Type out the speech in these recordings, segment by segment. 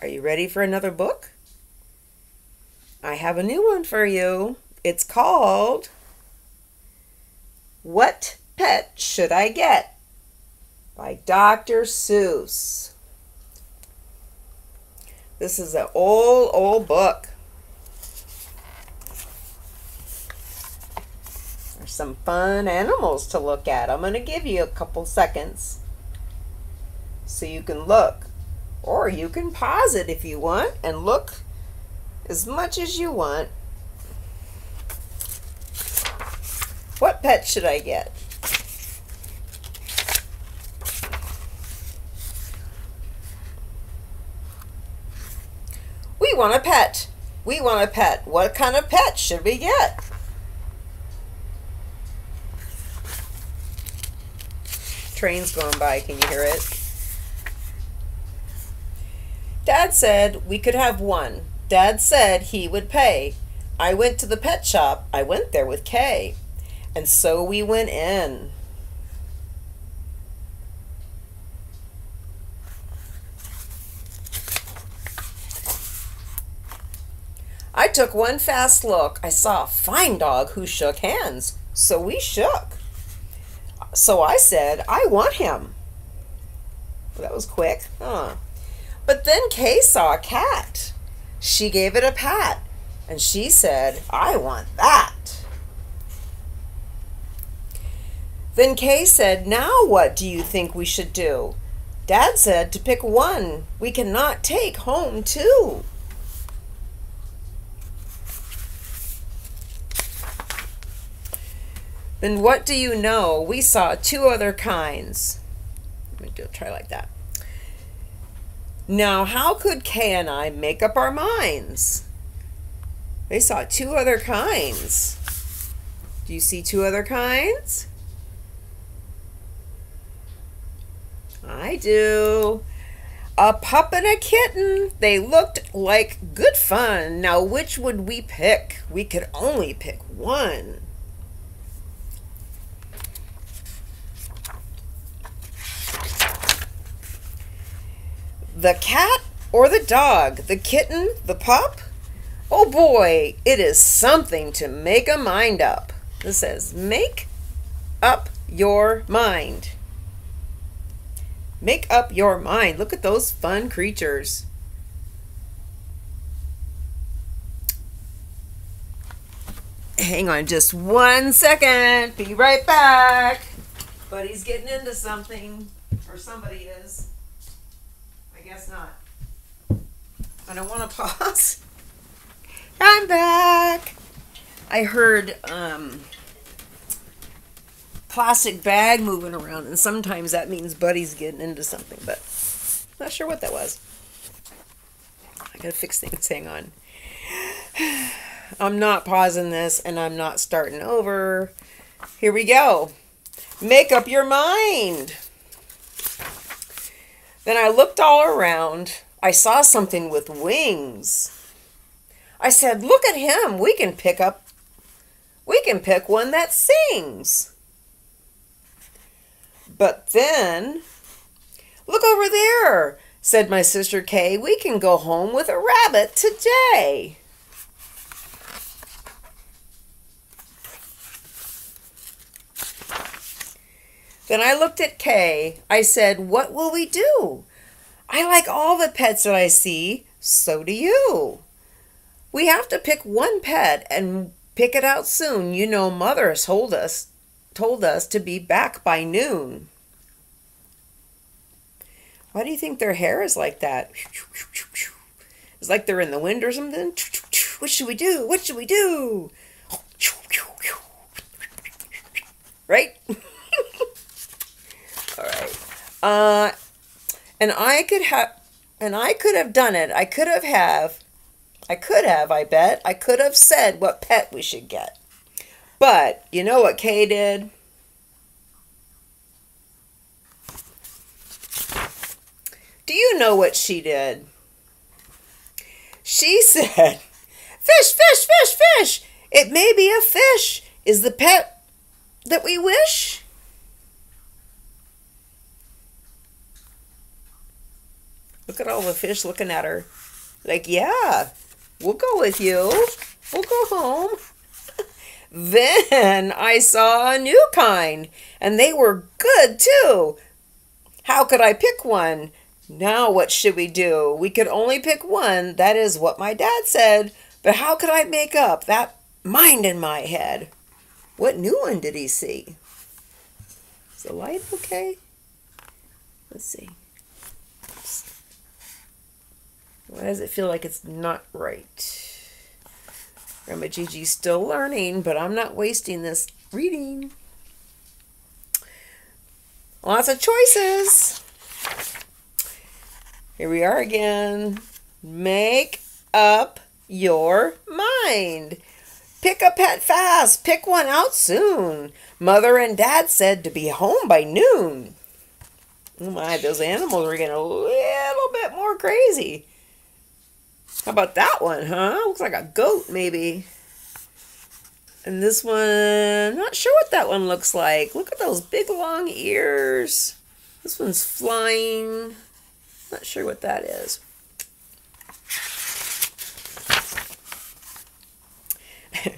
Are you ready for another book? I have a new one for you. It's called What Pet Should I Get? by Dr. Seuss. This is an old, old book. There's some fun animals to look at. I'm going to give you a couple seconds so you can look. Or you can pause it if you want and look as much as you want. What pet should I get? We want a pet. We want a pet. What kind of pet should we get? Train's going by. Can you hear it? Dad said we could have one. Dad said he would pay. I went to the pet shop. I went there with Kay. And so we went in. I took one fast look. I saw a fine dog who shook hands. So we shook. So I said, I want him. Well, that was quick, huh? But then Kay saw a cat. She gave it a pat, and she said, I want that. Then Kay said, Now what do you think we should do? Dad said to pick one. We cannot take home two. Then what do you know? We saw two other kinds. Let me do try like that. Now, how could Kay and I make up our minds? They saw two other kinds. Do you see two other kinds? I do. A pup and a kitten. They looked like good fun. Now, which would we pick? We could only pick one. The cat or the dog? The kitten? The pup? Oh boy, it is something to make a mind up. This says, make up your mind. Make up your mind. Look at those fun creatures. Hang on just one second. Be right back. Buddy's getting into something, or somebody is guess not. I don't want to pause. I'm back. I heard um, plastic bag moving around, and sometimes that means Buddy's getting into something, but not sure what that was. I gotta fix things. Hang on. I'm not pausing this, and I'm not starting over. Here we go. Make up your mind. Then I looked all around. I saw something with wings. I said, Look at him. We can pick up, we can pick one that sings. But then, look over there, said my sister Kay. We can go home with a rabbit today. Then I looked at Kay. I said, What will we do? I like all the pets that I see. So do you. We have to pick one pet and pick it out soon. You know, Mother has told us, told us to be back by noon. Why do you think their hair is like that? It's like they're in the wind or something. What should we do? What should we do? Right? Uh, and I could have, and I could have done it. I could have have, I could have. I bet I could have said what pet we should get. But you know what Kay did? Do you know what she did? She said, Fish, fish, fish, fish. It may be a fish. Is the pet that we wish? Look at all the fish looking at her. Like, yeah, we'll go with you. We'll go home. then I saw a new kind, and they were good too. How could I pick one? Now what should we do? We could only pick one. That is what my dad said. But how could I make up that mind in my head? What new one did he see? Is the light okay? Let's see. Why does it feel like it's not right? Grandma Gigi's still learning, but I'm not wasting this reading. Lots of choices. Here we are again. Make up your mind. Pick a pet fast. Pick one out soon. Mother and Dad said to be home by noon. Oh my, those animals are getting a little bit more crazy. How about that one, huh? Looks like a goat, maybe. And this one, not sure what that one looks like. Look at those big long ears. This one's flying. Not sure what that is.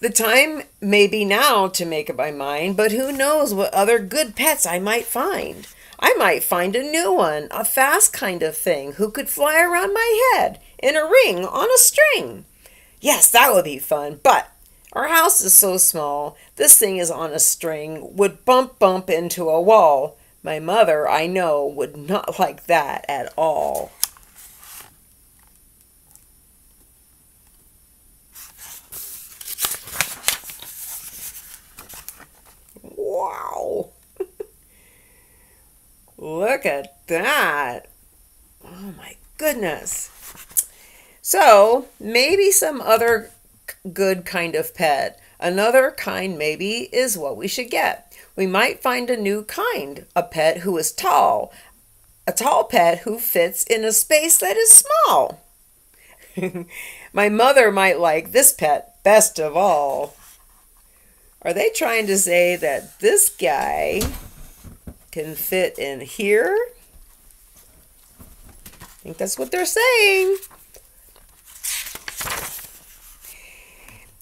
the time may be now to make up my mind, but who knows what other good pets I might find. I might find a new one, a fast kind of thing, who could fly around my head in a ring on a string. Yes, that would be fun, but our house is so small, this thing is on a string, would bump bump into a wall. My mother, I know, would not like that at all. Wow. Look at that. Oh my goodness. So, maybe some other good kind of pet. Another kind, maybe, is what we should get. We might find a new kind, a pet who is tall, a tall pet who fits in a space that is small. My mother might like this pet best of all. Are they trying to say that this guy can fit in here? I think that's what they're saying.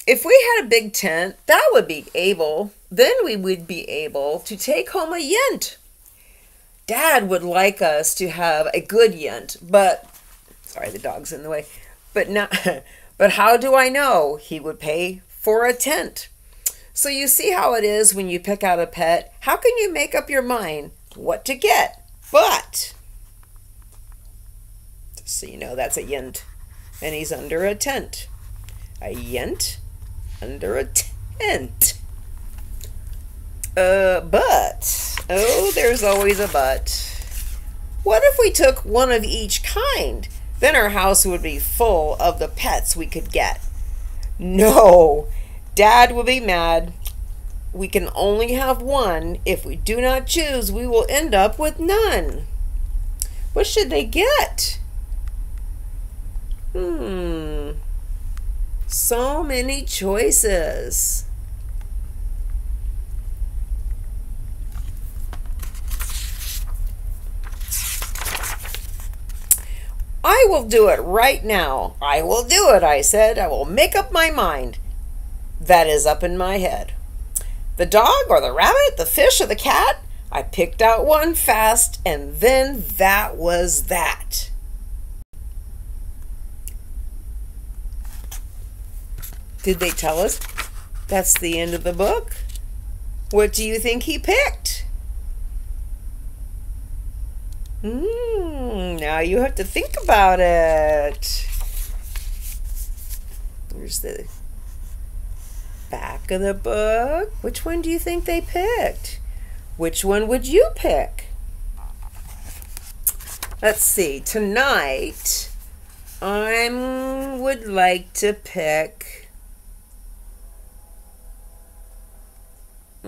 If we had a big tent, that would be able, then we would be able to take home a yent. Dad would like us to have a good yent, but sorry, the dog's in the way. But not but how do I know he would pay for a tent? So you see how it is when you pick out a pet. How can you make up your mind what to get? But so you know that's a yent. And he's under a tent. A yent under a tent. Uh, but, oh, there's always a but. What if we took one of each kind? Then our house would be full of the pets we could get. No, Dad will be mad. We can only have one. If we do not choose, we will end up with none. What should they get? So many choices. I will do it right now. I will do it, I said. I will make up my mind. That is up in my head. The dog or the rabbit, the fish or the cat? I picked out one fast, and then that was that. Did they tell us that's the end of the book? What do you think he picked? Hmm, now you have to think about it. Here's the back of the book. Which one do you think they picked? Which one would you pick? Let's see. Tonight, I would like to pick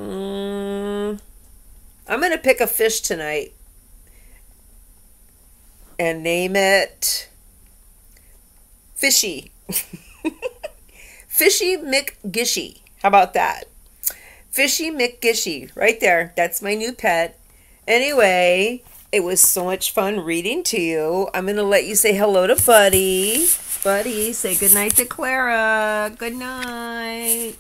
Mm, I'm going to pick a fish tonight and name it Fishy. Fishy McGishy. How about that? Fishy McGishy, right there. That's my new pet. Anyway, It was so much fun reading to you. I'm going to let you say hello to Buddy. Buddy, say good night to Clara. Good night.